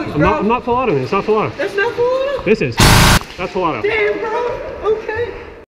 dollars, I'm. Not, I'm not falatoing. It's not falata. That's not falata. This is. That's falata. Damn, bro. Okay.